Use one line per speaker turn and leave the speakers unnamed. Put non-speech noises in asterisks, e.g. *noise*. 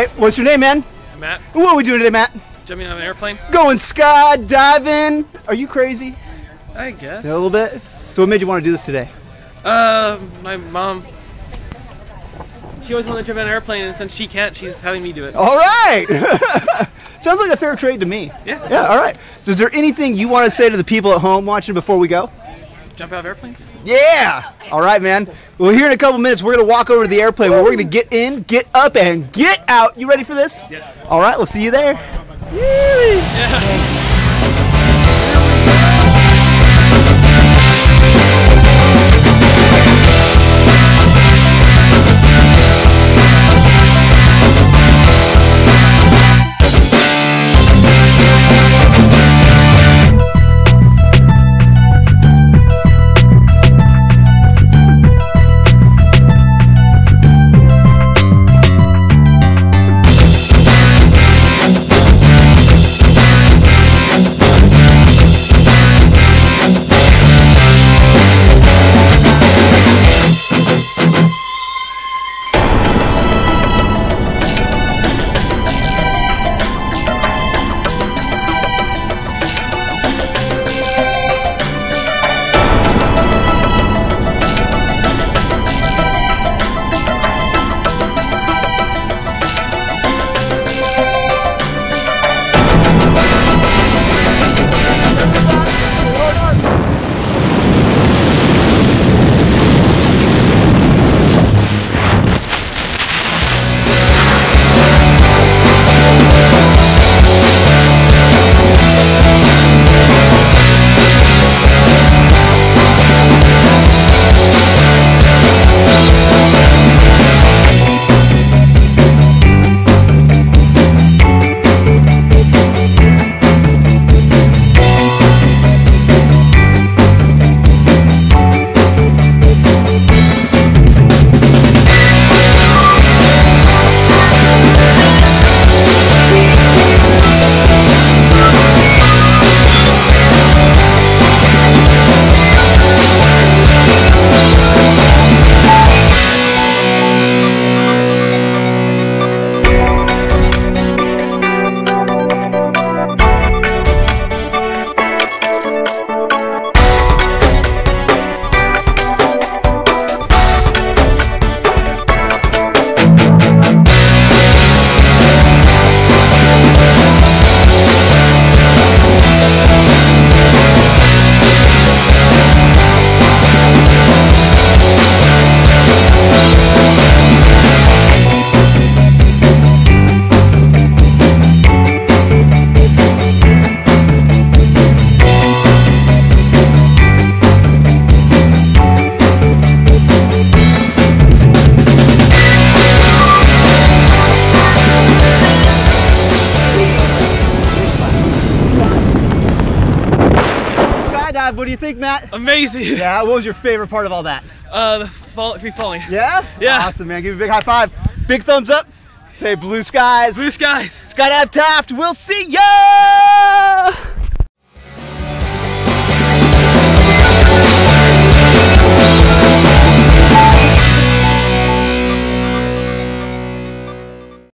right. What's your name, man?
Matt,
What are we doing today, Matt?
jumping on an airplane?
Going skydiving. Are you crazy?
I guess.
A little bit. So what made you want to do this today?
Uh, my mom. She always wanted to jump on an airplane, and since she can't, she's having me do it.
All right. *laughs* Sounds like a fair trade to me.
Yeah.
Yeah. All right. So is there anything you want to say to the people at home watching before we go?
Jump out of airplanes?
Yeah. All right, man. Well, here in a couple minutes, we're gonna walk over to the airplane where we're gonna get in, get up, and get out. You ready for this?
Yes.
All right. We'll see you there. Skydive. You think, Matt?
Amazing.
Yeah. What was your favorite part of all that?
Uh, the fall, free falling.
Yeah.
Yeah.
Awesome, man. Give me a big high five. Big thumbs up. Say blue skies.
Blue skies.
Skydive Taft. We'll see ya.